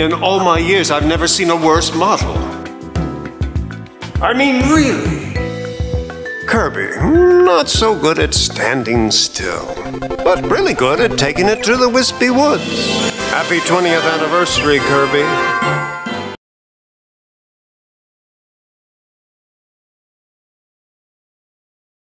In all my years, I've never seen a worse model. I mean, really. Kirby, not so good at standing still, but really good at taking it to the Whispy Woods. Happy 20th anniversary, Kirby.